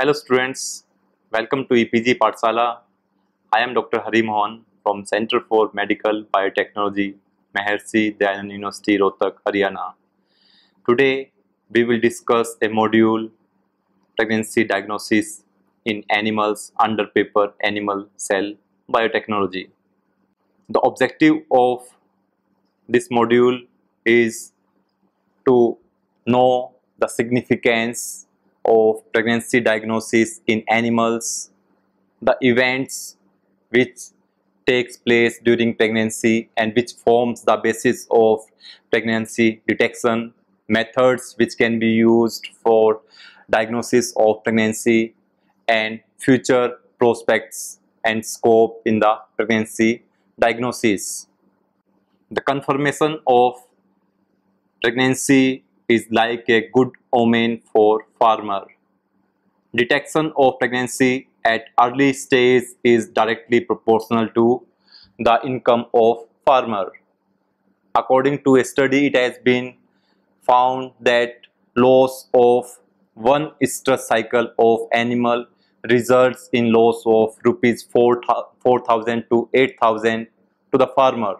Hello students, welcome to EPG Pathshala. I am Dr. Hari Mohan from Center for Medical Biotechnology, Maharshi Dayanand University, Rohtak, Haryana. Today we will discuss a module pregnancy diagnosis in animals under paper animal cell biotechnology. The objective of this module is to know the significance of pregnancy diagnosis in animals, the events which takes place during pregnancy and which forms the basis of pregnancy detection, methods which can be used for diagnosis of pregnancy and future prospects and scope in the pregnancy diagnosis. The confirmation of pregnancy is like a good omen for farmer. Detection of pregnancy at early stage is directly proportional to the income of farmer. According to a study, it has been found that loss of one estrus cycle of animal results in loss of rupees 4000 to 8000 to the farmer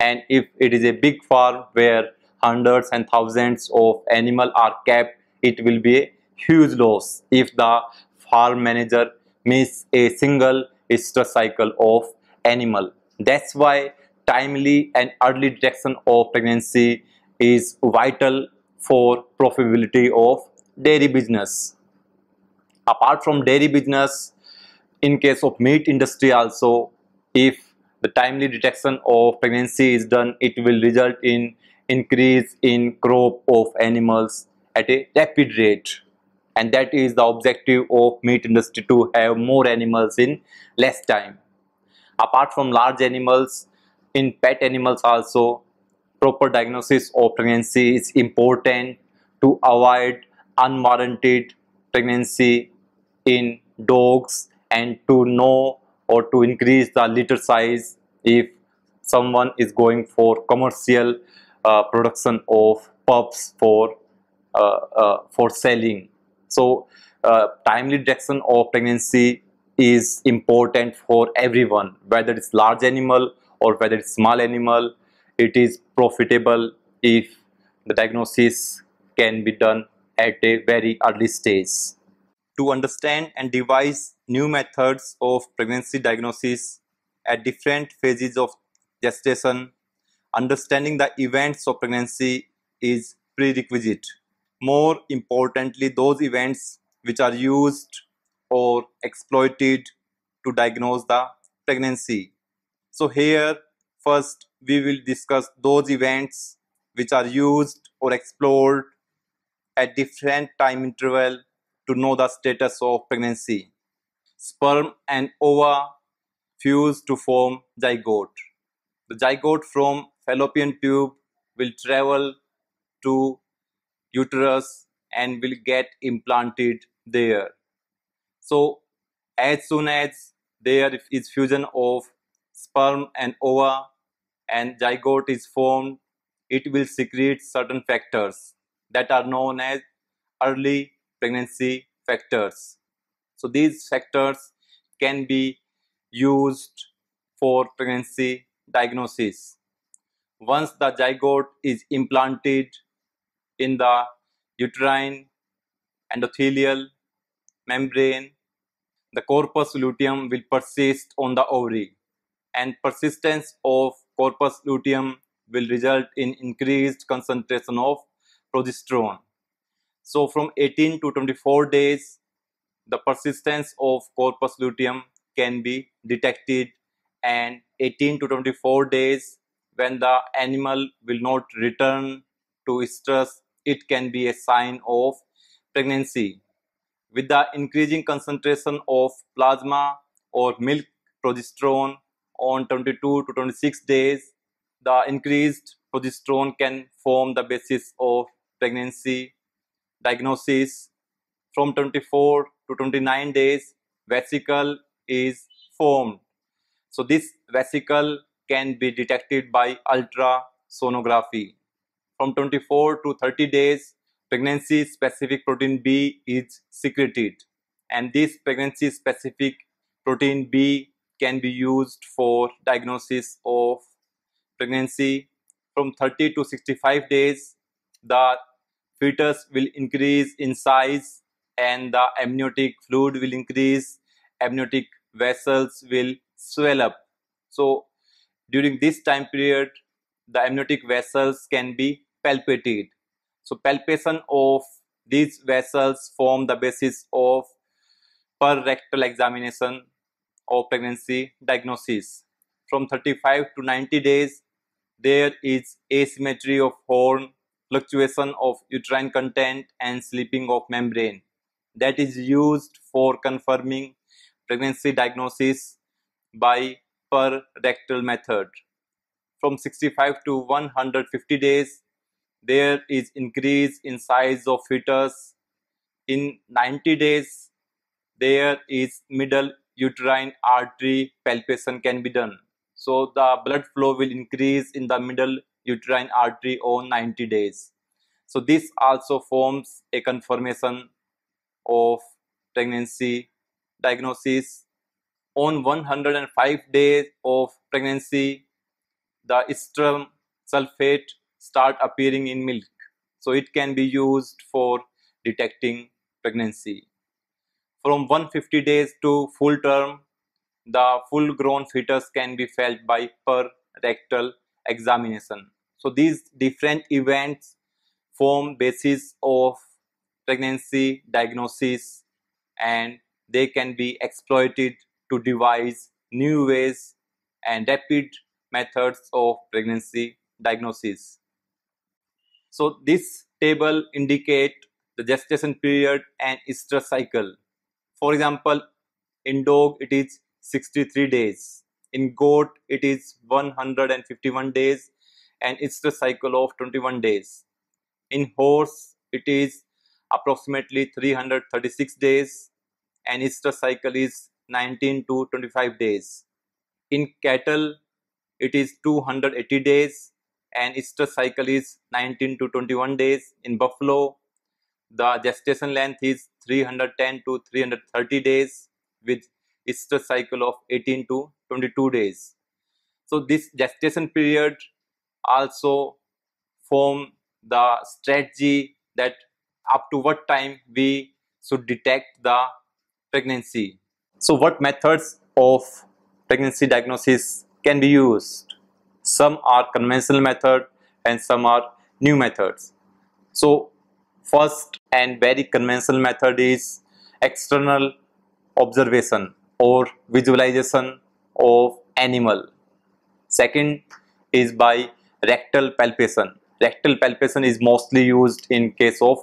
and if it is a big farm where hundreds and thousands of animal are kept it will be a huge loss. If the farm manager miss a single estrus cycle of animal that's why timely and early detection of pregnancy is vital for profitability of dairy business. Apart from dairy business in case of meat industry also if the timely detection of pregnancy is done it will result in increase in crop of animals at a rapid rate. And that is the objective of meat industry to have more animals in less time. Apart from large animals in pet animals also proper diagnosis of pregnancy is important to avoid unwarranted pregnancy in dogs and to know or to increase the litter size if someone is going for commercial production of pups for uh, uh, for selling. So uh, timely detection of pregnancy is important for everyone whether it's large animal or whether it's small animal. It is profitable if the diagnosis can be done at a very early stage. To understand and devise new methods of pregnancy diagnosis at different phases of gestation, understanding the events of pregnancy is prerequisite. More importantly, those events which are used or exploited to diagnose the pregnancy. So here first we will discuss those events which are used or explored at different time interval to know the status of pregnancy. Sperm and ova fuse to form zygote. The zygote from fallopian tube will travel to uterus and will get implanted there. So as soon as there is fusion of sperm and ova and zygote is formed, it will secrete certain factors that are known as early pregnancy factors. So these factors can be used for pregnancy diagnosis. Once the zygote is implanted in the uterine endothelial membrane, the corpus luteum will persist on the ovary and persistence of corpus luteum will result in increased concentration of progesterone. So from 18 to 24 days, the persistence of corpus luteum can be detected and 18 to 24 days when the animal will not return to estrus, it can be a sign of pregnancy. With the increasing concentration of plasma or milk progesterone on 22 to 26 days, the increased progesterone can form the basis of pregnancy diagnosis from 24 to 29 days vesicle is formed so this vesicle can be detected by ultrasonography. From 24 to 30 days pregnancy specific protein b is secreted. And this pregnancy specific protein B can be used for diagnosis of pregnancy. From 30 to 65 days the fetus will increase in size and the amniotic fluid will increase. Amniotic vessels will swell up. So during this time period the amniotic vessels can be palpated so palpation of these vessels form the basis of per rectal examination of pregnancy diagnosis. From 35 to 90 days, there is asymmetry of horn, fluctuation of uterine content and slipping of membrane that is used for confirming pregnancy diagnosis by per rectal method. From 65 to 150 days, there is increase in size of fetus. In 90 days, there is middle uterine artery palpation can be done. So the blood flow will increase in the middle uterine artery on 90 days. So this also forms a confirmation of pregnancy diagnosis. On 105 days of pregnancy, the estrone sulfate start appearing in milk. So it can be used for detecting pregnancy. From 150 days to full term, the full grown fetus can be felt by per rectal examination. So these different events form basis of pregnancy diagnosis and they can be exploited to devise new ways and rapid methods of pregnancy diagnosis. So this table indicate the gestation period and estrus cycle. For example, in dog it is 63 days. In goat it is 151 days and estrus cycle of 21 days. In horse it is approximately 336 days and estrus cycle is 19 to 25 days. In cattle it is 280 days and estrus cycle is 19 to 21 days. In buffalo, the gestation length is 310 to 330 days with estrus cycle of 18 to 22 days. So this gestation period also form the strategy that up to what time we should detect the pregnancy. So what methods of pregnancy diagnosis can be used? some are conventional method and some are new methods. So first and very conventional method is external observation or visualization of animal. Second is by rectal palpation. Rectal palpation is mostly used in case of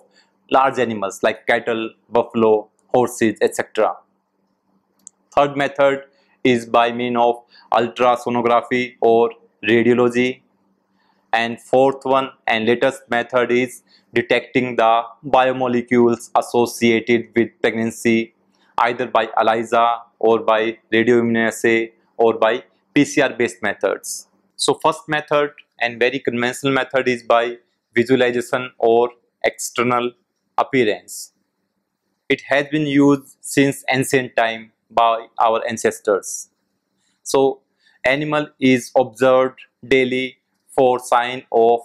large animals like cattle buffalo horses etc third method is by mean of ultrasonography or radiology and fourth one and latest method is detecting the biomolecules associated with pregnancy either by ELISA or by radioimmunoassay or by PCR based methods. So first method and very conventional method is by visualization or external appearance. It has been used since ancient time by our ancestors. So animal is observed daily for sign of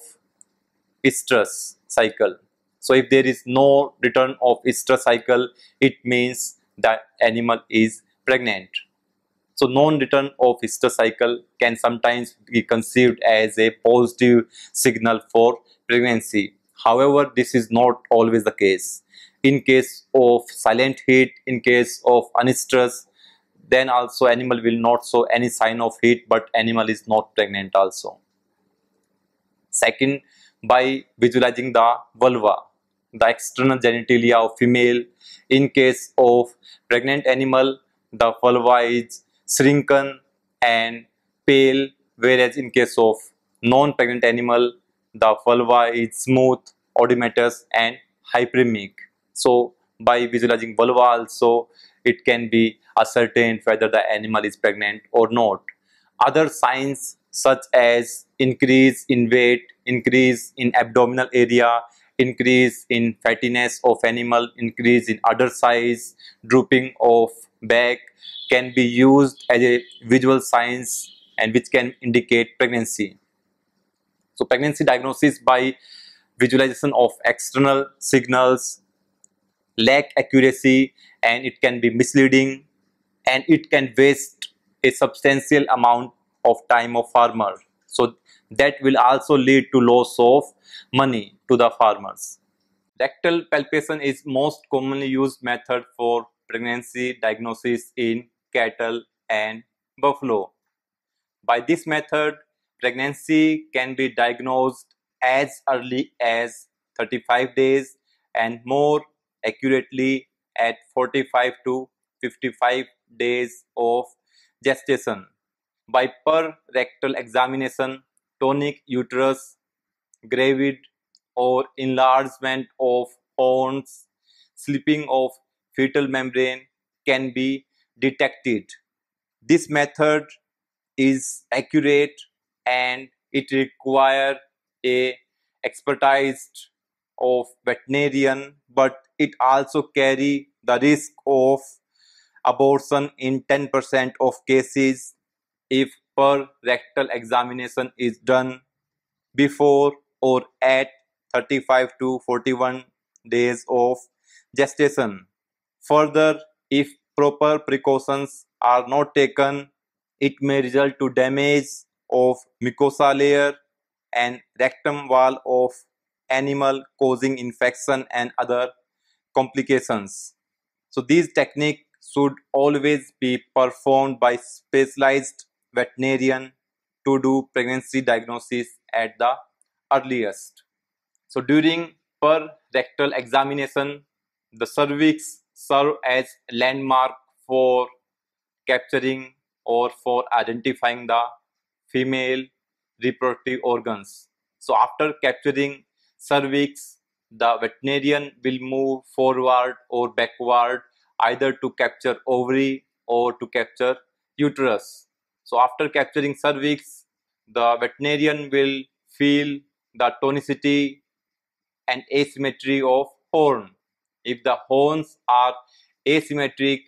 estrus cycle. So if there is no return of estrus cycle, it means that animal is pregnant. So non-return of estrus cycle can sometimes be conceived as a positive signal for pregnancy. However, this is not always the case. In case of silent heat, in case of anestrus, then also animal will not show any sign of heat but animal is not pregnant also. Second, by visualizing the vulva, the external genitalia of female. In case of pregnant animal, the vulva is shrunken and pale whereas in case of non-pregnant animal, the vulva is smooth, oedematous and hyperemic. So by visualizing vulva also it can be ascertained whether the animal is pregnant or not. Other signs such as increase in weight, increase in abdominal area, increase in fattiness of animal, increase in udder size, drooping of back can be used as a visual signs and which can indicate pregnancy. So pregnancy diagnosis by visualization of external signals lack accuracy and it can be misleading and it can waste a substantial amount of time of farmer. So that will also lead to loss of money to the farmers. Rectal palpation is most commonly used method for pregnancy diagnosis in cattle and buffalo. By this method, pregnancy can be diagnosed as early as 35 days and more accurately at 45 to 55 days of gestation. By per rectal examination, tonic uterus, gravid or enlargement of horns, slipping of fetal membrane can be detected. This method is accurate and it require a expertise of veterinarian but it also carry the risk of abortion in 10% of cases if per rectal examination is done before or at 35 to 41 days of gestation. Further, if proper precautions are not taken, it may result to damage of mucosa layer and rectum wall of animal causing infection and other complications. So these techniques should always be performed by specialized veterinarian to do pregnancy diagnosis at the earliest. So during per rectal examination, the cervix serve as landmark for capturing or for identifying the female reproductive organs. So after capturing cervix, the veterinarian will move forward or backward either to capture ovary or to capture uterus. So after capturing cervix, the veterinarian will feel the tonicity and asymmetry of horn. If the horns are asymmetric,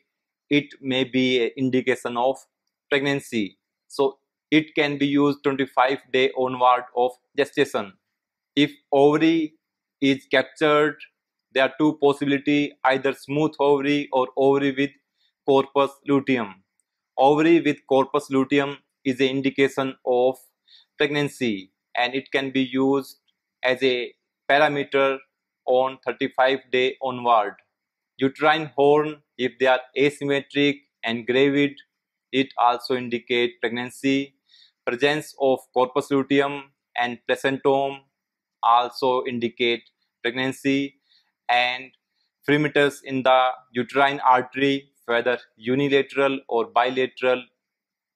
it may be an indication of pregnancy. So it can be used 25 day onward of gestation. If ovary is captured, there are two possibility either smooth ovary or ovary with corpus luteum. Ovary with corpus luteum is an indication of pregnancy and it can be used as a parameter on 35 day onward. Uterine horn, if they are asymmetric and gravid, it also indicate pregnancy. Presence of corpus luteum and placentome also indicate pregnancy and fremitus in the uterine artery, whether unilateral or bilateral,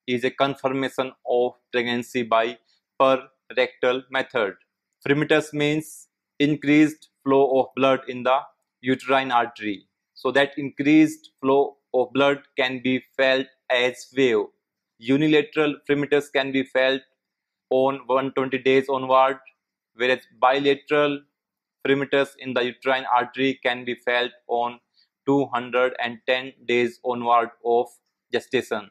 is a confirmation of pregnancy by per rectal method. Fremitus means increased flow of blood in the uterine artery. So that increased flow of blood can be felt as wave. Unilateral fremitus can be felt on 120 days onward, whereas bilateral fremitus in the uterine artery can be felt on 210 days onward of gestation.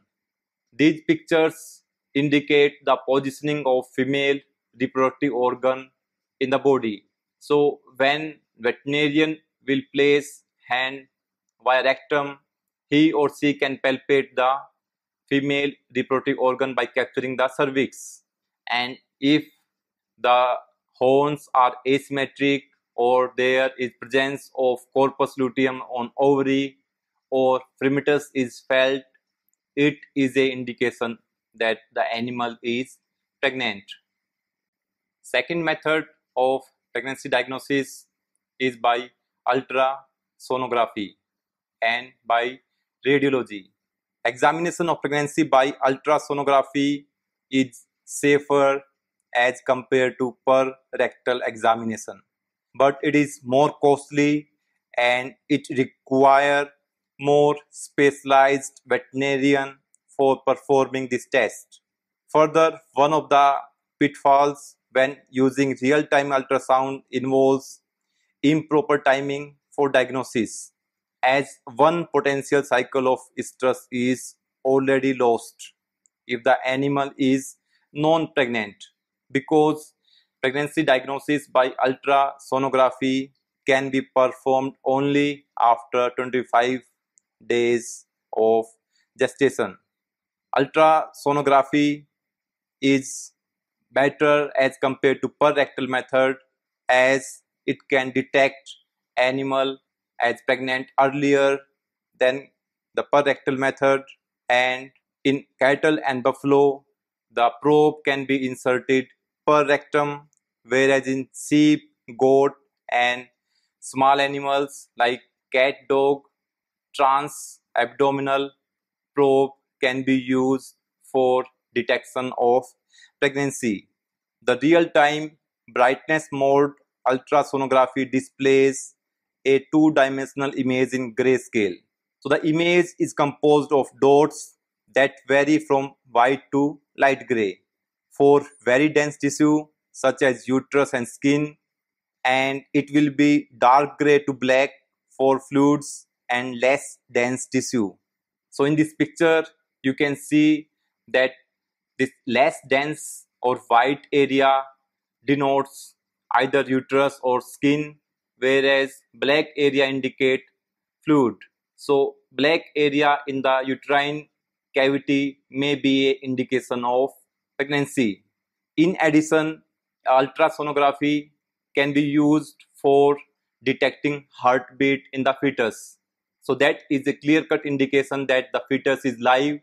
These pictures indicate the positioning of female reproductive organ in the body. So when veterinarian will place hand via rectum, he or she can palpate the female reproductive organ by capturing the cervix. And if the horns are asymmetric or there is presence of corpus luteum on ovary or fremitus is felt, it is a indication that the animal is pregnant. Second method of pregnancy diagnosis is by ultrasonography and by radiology. Examination of pregnancy by ultrasonography is safer as compared to per rectal examination but it is more costly and it require more specialized veterinarian for performing this test. Further, one of the pitfalls when using real-time ultrasound involves improper timing for diagnosis as one potential cycle of stress is already lost if the animal is non-pregnant because pregnancy diagnosis by ultrasonography can be performed only after 25 days of gestation. Ultrasonography is better as compared to per rectal method as it can detect animal as pregnant earlier than the per rectal method and in cattle and buffalo the probe can be inserted per rectum whereas in sheep goat and small animals like cat dog trans abdominal probe can be used for detection of pregnancy. The real-time brightness mode ultrasonography displays a two-dimensional image in grayscale. So the image is composed of dots that vary from white to light gray. For very dense tissue such as uterus and skin and it will be dark gray to black for fluids and less dense tissue. So in this picture you can see that this less dense or white area denotes either uterus or skin whereas black area indicate fluid. So black area in the uterine cavity may be an indication of pregnancy. In addition, ultrasonography can be used for detecting heartbeat in the fetus. So that is a clear-cut indication that the fetus is live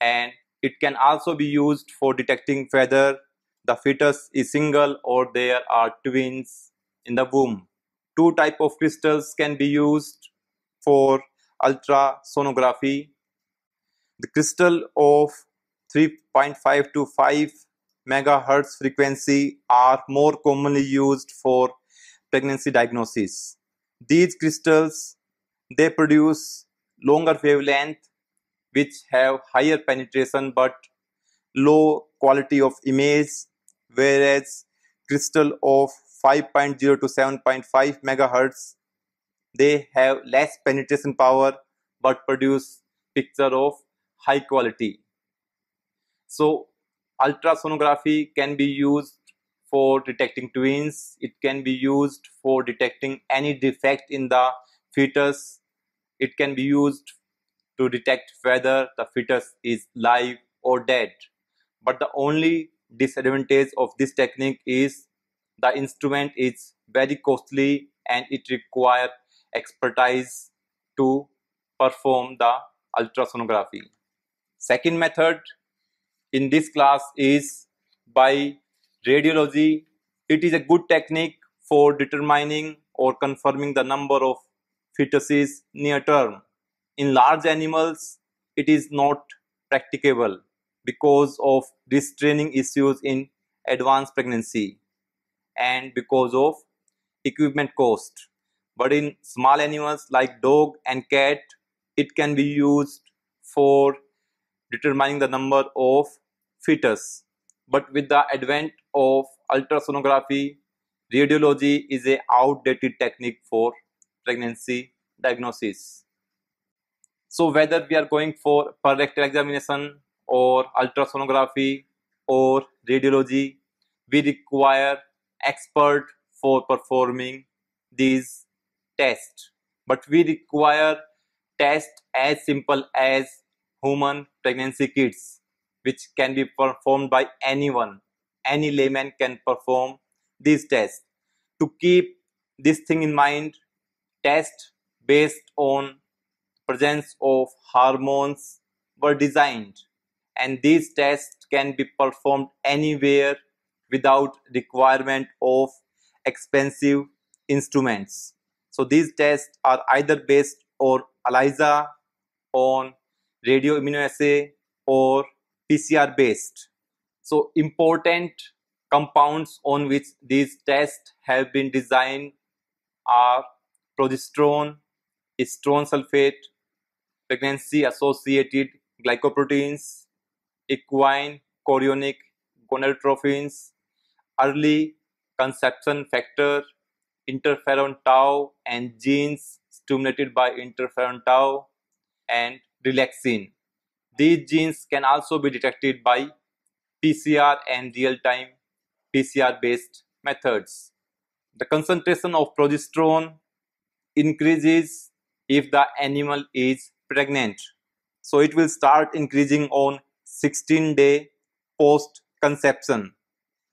and it can also be used for detecting whether the fetus is single or there are twins in the womb. Two type of crystals can be used for ultrasonography. The crystal of 3.5 to 5 megahertz frequency are more commonly used for pregnancy diagnosis. These crystals, they produce longer wavelength which have higher penetration but low quality of image whereas crystal of 5.0 to 7.5 megahertz they have less penetration power but produce picture of high quality so ultrasonography can be used for detecting twins it can be used for detecting any defect in the fetus it can be used to detect whether the fetus is live or dead. But the only disadvantage of this technique is the instrument is very costly and it requires expertise to perform the ultrasonography. Second method in this class is by radiology. It is a good technique for determining or confirming the number of fetuses near term in large animals it is not practicable because of restraining issues in advanced pregnancy and because of equipment cost but in small animals like dog and cat it can be used for determining the number of fetus. But with the advent of ultrasonography radiology is a outdated technique for pregnancy diagnosis. So whether we are going for rectal examination or ultrasonography or radiology, we require expert for performing these tests. But we require tests as simple as human pregnancy kits, which can be performed by anyone. Any layman can perform these tests. To keep this thing in mind, test based on presence of hormones were designed and these tests can be performed anywhere without requirement of expensive instruments. So these tests are either based on ELISA, on radio immunoassay or PCR based. So important compounds on which these tests have been designed are progesterone, estrone sulfate, pregnancy-associated glycoproteins, equine chorionic gonadotropins, early conception factor, interferon tau and genes stimulated by interferon tau and relaxin. These genes can also be detected by PCR and real-time PCR based methods. The concentration of progesterone increases if the animal is pregnant. So it will start increasing on 16 day post conception.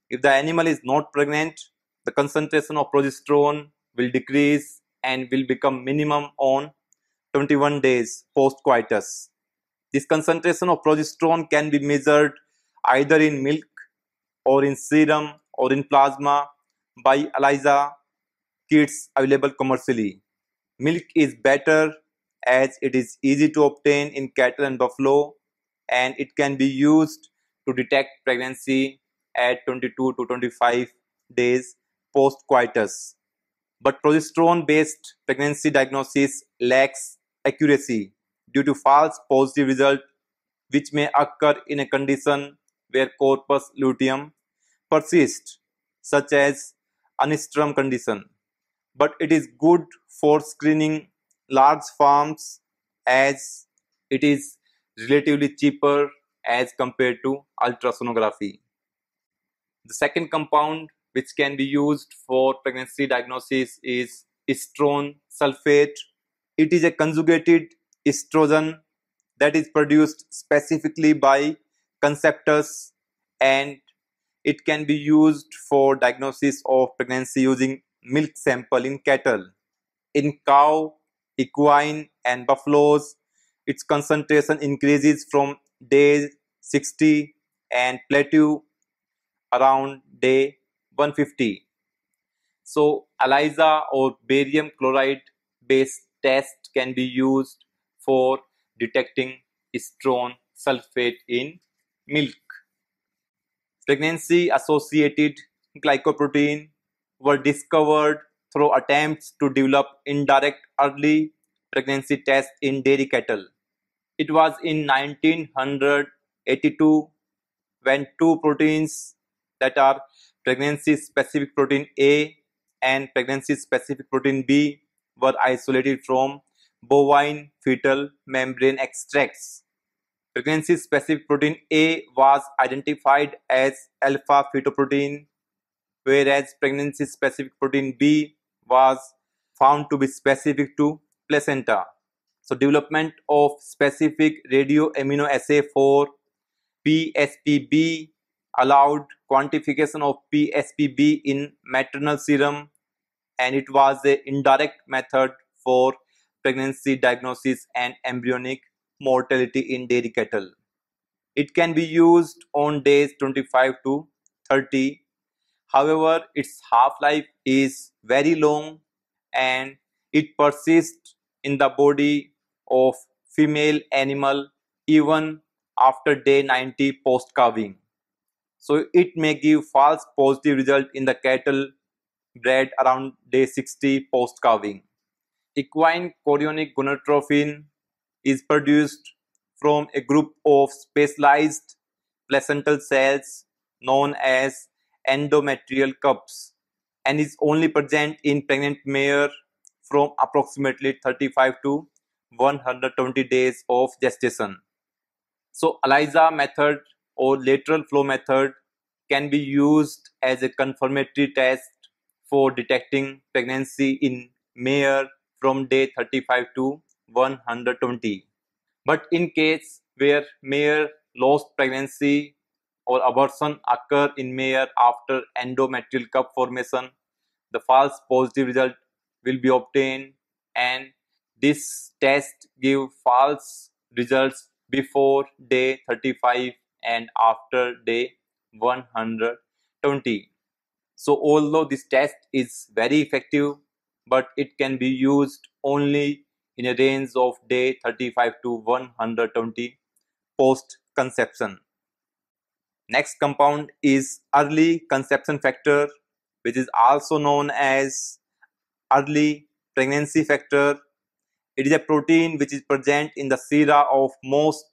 If the animal is not pregnant, the concentration of progesterone will decrease and will become minimum on 21 days post coitus. This concentration of progesterone can be measured either in milk or in serum or in plasma by ELISA kits available commercially. Milk is better as it is easy to obtain in cattle and buffalo and it can be used to detect pregnancy at 22 to 25 days post coitus. But progesterone based pregnancy diagnosis lacks accuracy due to false positive result which may occur in a condition where corpus luteum persists such as anisotrom condition but it is good for screening large farms as it is relatively cheaper as compared to ultrasonography. The second compound which can be used for pregnancy diagnosis is estrone sulfate. It is a conjugated estrogen that is produced specifically by conceptus and it can be used for diagnosis of pregnancy using milk sample in cattle. In cow, equine and buffaloes, its concentration increases from day 60 and plateau around day 150. So ELISA or barium chloride based test can be used for detecting estrone sulfate in milk. Pregnancy associated glycoprotein were discovered through attempts to develop indirect early pregnancy tests in dairy cattle. It was in 1982 when two proteins that are pregnancy specific protein A and pregnancy specific protein B were isolated from bovine fetal membrane extracts. Pregnancy specific protein A was identified as alpha fetoprotein whereas pregnancy specific protein B was found to be specific to placenta. So development of specific radio immunoassay for PSPB allowed quantification of PSPB in maternal serum and it was an indirect method for pregnancy diagnosis and embryonic mortality in dairy cattle. It can be used on days 25 to 30 However, its half-life is very long and it persists in the body of female animal even after day 90 post calving. So it may give false positive result in the cattle bred around day 60 post calving. Equine chorionic gonadotropin is produced from a group of specialized placental cells known as endometrial cups and is only present in pregnant mare from approximately 35 to 120 days of gestation. So ELISA method or lateral flow method can be used as a confirmatory test for detecting pregnancy in mare from day 35 to 120. But in case where mare lost pregnancy or abortion occur in mare after endometrial cup formation, the false positive result will be obtained and this test give false results before day 35 and after day 120. So although this test is very effective, but it can be used only in a range of day 35 to 120 post conception. Next compound is early conception factor which is also known as early pregnancy factor. It is a protein which is present in the sera of most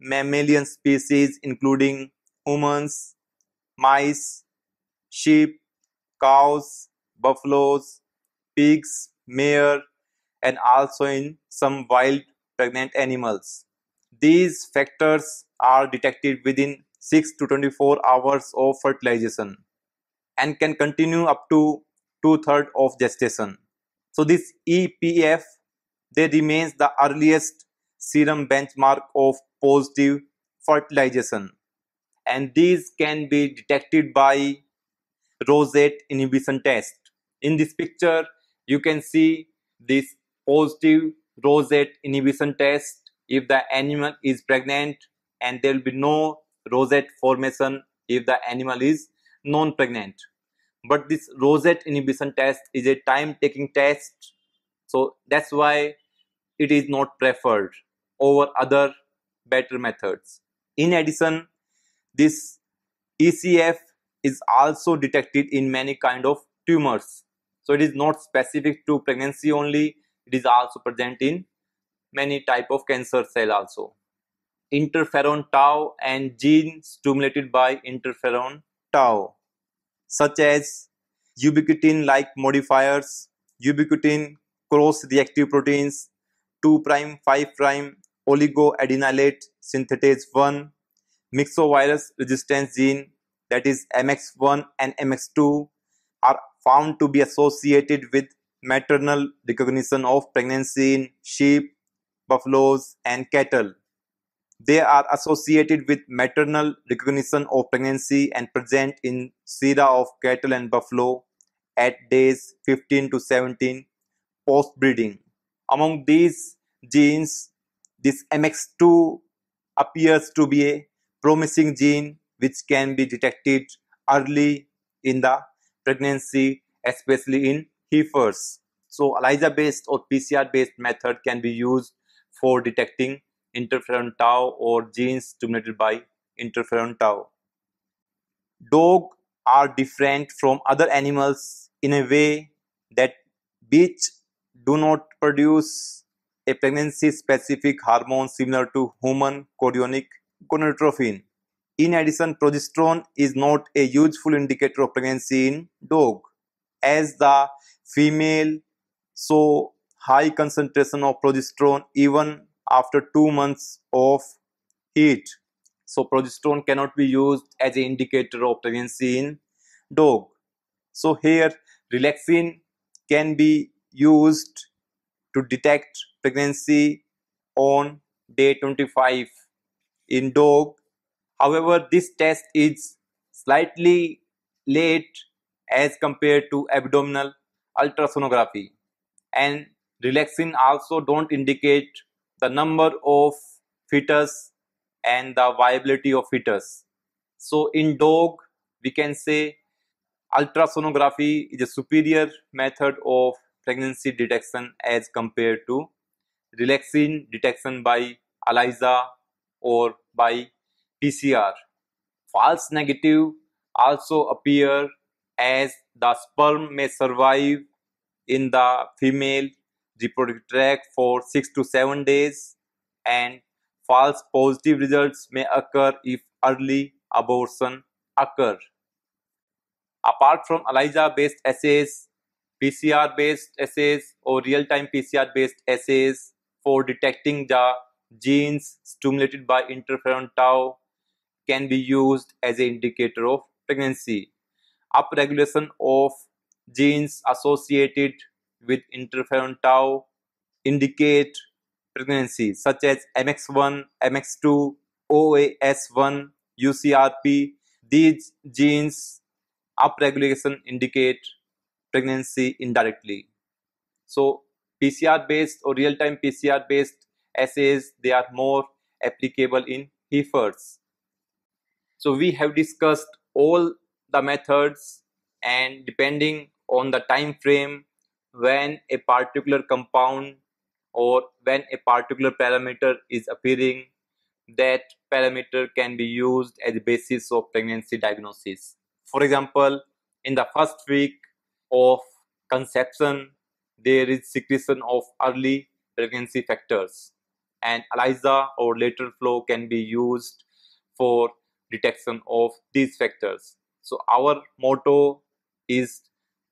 mammalian species including humans, mice, sheep, cows, buffaloes, pigs, mare, and also in some wild pregnant animals. These factors are detected within 6 to 24 hours of fertilization and can continue up to two-thirds of gestation. So this EPF, they remains the earliest serum benchmark of positive fertilization and these can be detected by rosette inhibition test. In this picture, you can see this positive rosette inhibition test if the animal is pregnant and there will be no rosette formation if the animal is non-pregnant. But this rosette inhibition test is a time-taking test, so that's why it is not preferred over other better methods. In addition, this ECF is also detected in many kind of tumors. So it is not specific to pregnancy only, it is also present in many type of cancer cell also. Interferon tau and gene stimulated by interferon tau such as ubiquitin like modifiers, ubiquitin cross reactive proteins, 2 prime 5 prime oligoadenylate synthetase 1 myxovirus resistance gene that is MX1 and MX2 are found to be associated with maternal recognition of pregnancy in sheep, buffaloes and cattle. They are associated with maternal recognition of pregnancy and present in sera of cattle and buffalo at days 15 to 17 post-breeding. Among these genes, this MX2 appears to be a promising gene which can be detected early in the pregnancy, especially in heifers. So ELISA based or PCR based method can be used for detecting interferon tau or genes stimulated by interferon tau. Dog are different from other animals in a way that which do not produce a pregnancy specific hormone similar to human chorionic gonadotropin. In addition, progesterone is not a useful indicator of pregnancy in dog as the female show high concentration of progesterone even after two months of heat. So progesterone cannot be used as an indicator of pregnancy in dog. So here relaxin can be used to detect pregnancy on day 25 in dog. However, this test is slightly late as compared to abdominal ultrasonography and relaxin also don't indicate the number of fetus and the viability of fetus. So in dog, we can say ultrasonography is a superior method of pregnancy detection as compared to relaxin detection by ELISA or by PCR. False negative also appear as the sperm may survive in the female reproductive tract for 6 to 7 days and false positive results may occur if early abortion occur. Apart from ELISA based assays, PCR based assays or real-time PCR based assays for detecting the genes stimulated by interferon tau can be used as an indicator of pregnancy. Upregulation of genes associated with interferon tau indicate pregnancy such as MX1, MX2, OAS1, UCRP. These genes upregulation indicate pregnancy indirectly. So PCR based or real-time PCR based assays, they are more applicable in heifers. So we have discussed all the methods and depending on the time frame when a particular compound or when a particular parameter is appearing that parameter can be used as a basis of pregnancy diagnosis. For example, in the first week of conception, there is secretion of early pregnancy factors and ELISA or lateral flow can be used for detection of these factors. So our motto is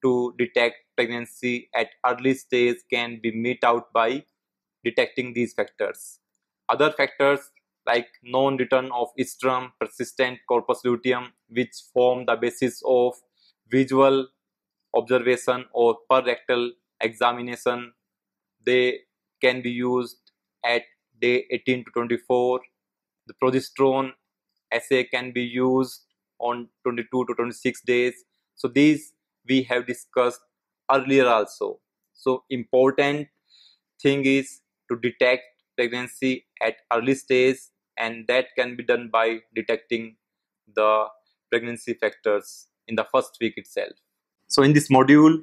to detect pregnancy at early stage can be met out by detecting these factors. Other factors like non-return of estrus, persistent corpus luteum, which form the basis of visual observation or per rectal examination, they can be used at day 18 to 24. The progesterone assay can be used on 22 to 26 days. So these we have discussed earlier also. So important thing is to detect pregnancy at early stage and that can be done by detecting the pregnancy factors in the first week itself. So in this module,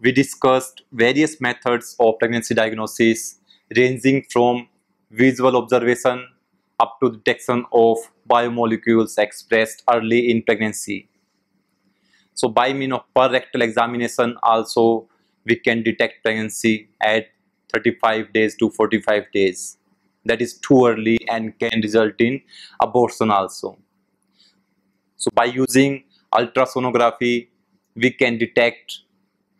we discussed various methods of pregnancy diagnosis ranging from visual observation up to detection of biomolecules expressed early in pregnancy. So by means of per rectal examination also we can detect pregnancy at 35 days to 45 days. That is too early and can result in abortion also. So by using ultrasonography we can detect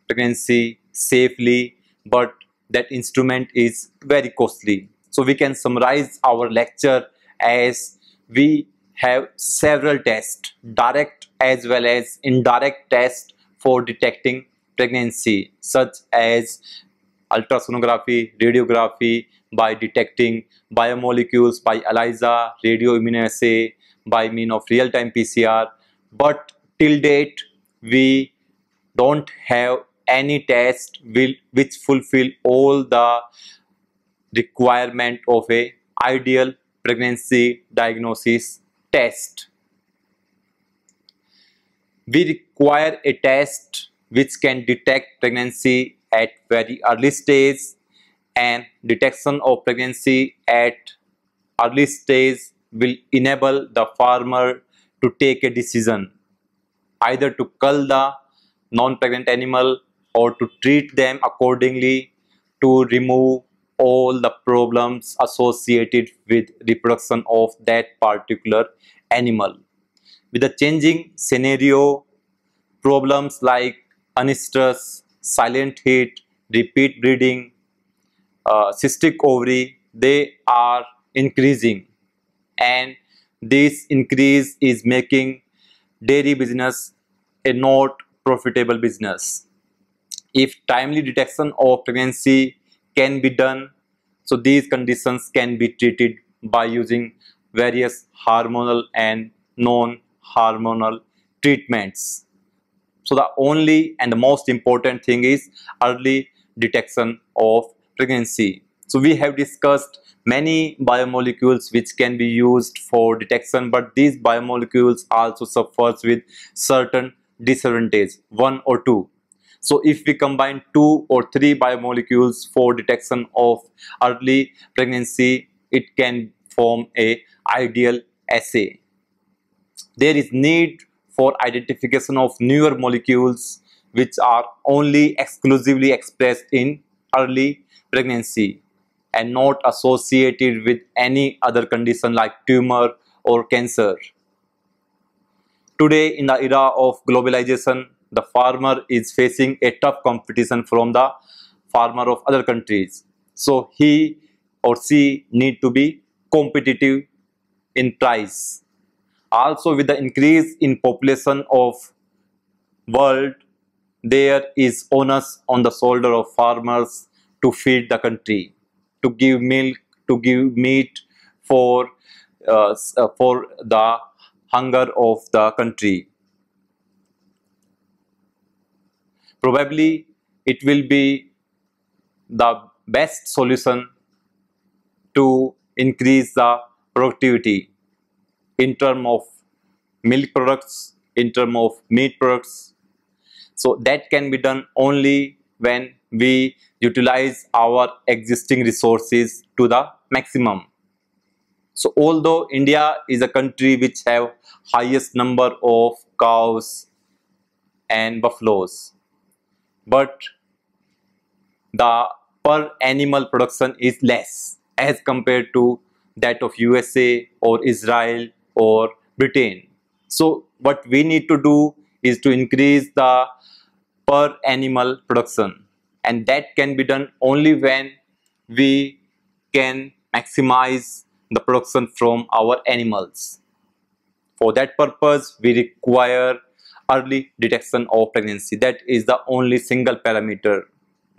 pregnancy safely but that instrument is very costly. So we can summarize our lecture as we have several tests, direct as well as indirect tests for detecting pregnancy such as ultrasonography, radiography by detecting biomolecules by ELISA, radioimmunoassay by mean of real-time PCR but till date we don't have any test will, which fulfill all the requirement of a ideal pregnancy diagnosis test. We require a test which can detect pregnancy at very early stage and detection of pregnancy at early stage will enable the farmer to take a decision either to cull the non-pregnant animal or to treat them accordingly to remove all the problems associated with reproduction of that particular animal. With the changing scenario, problems like anestrus, silent heat, repeat breeding, uh, cystic ovary, they are increasing and this increase is making dairy business a not profitable business. If timely detection of pregnancy can be done, so these conditions can be treated by using various hormonal and non-hormonal treatments. So the only and the most important thing is early detection of pregnancy. So we have discussed many biomolecules which can be used for detection but these biomolecules also suffers with certain disadvantage one or two so if we combine two or three biomolecules for detection of early pregnancy it can form a ideal assay there is need for identification of newer molecules which are only exclusively expressed in early pregnancy and not associated with any other condition like tumor or cancer. Today in the era of globalization, the farmer is facing a tough competition from the farmer of other countries. So he or she need to be competitive in price. Also with the increase in population of world, there is onus on the shoulder of farmers to feed the country to give milk, to give meat for uh, uh, for the hunger of the country. Probably it will be the best solution to increase the productivity in term of milk products, in term of meat products. So that can be done only when we utilize our existing resources to the maximum. So although India is a country which have highest number of cows and buffaloes, but the per animal production is less as compared to that of USA or Israel or Britain. So what we need to do is to increase the per animal production and that can be done only when we can maximize the production from our animals. For that purpose, we require early detection of pregnancy. That is the only single parameter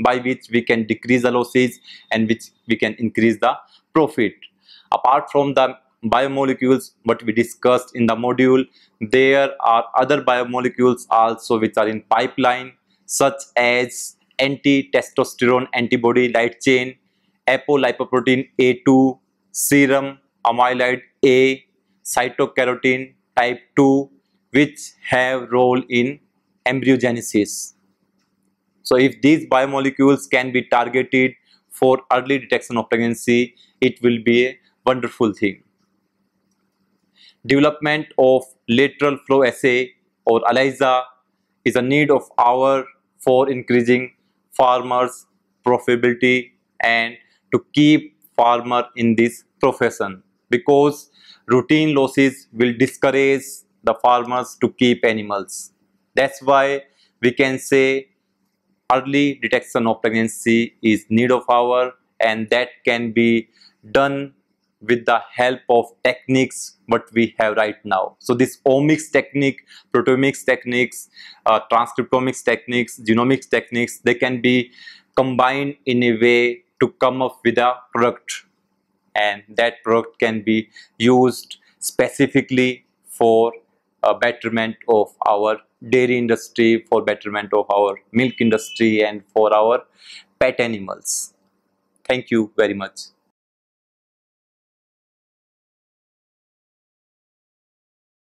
by which we can decrease the losses and which we can increase the profit. Apart from the biomolecules what we discussed in the module, there are other biomolecules also which are in pipeline such as anti-testosterone antibody light chain, apolipoprotein A2, serum amyloid A, cytokeratin type 2 which have role in embryogenesis. So if these biomolecules can be targeted for early detection of pregnancy, it will be a wonderful thing. Development of lateral flow assay or ELISA is a need of hour for increasing farmers profitability and to keep farmer in this profession because routine losses will discourage the farmers to keep animals. That's why we can say early detection of pregnancy is need of hour and that can be done with the help of techniques what we have right now. So this omics technique, proteomics techniques, uh, transcriptomics techniques, genomics techniques, they can be combined in a way to come up with a product and that product can be used specifically for a betterment of our dairy industry, for betterment of our milk industry and for our pet animals. Thank you very much.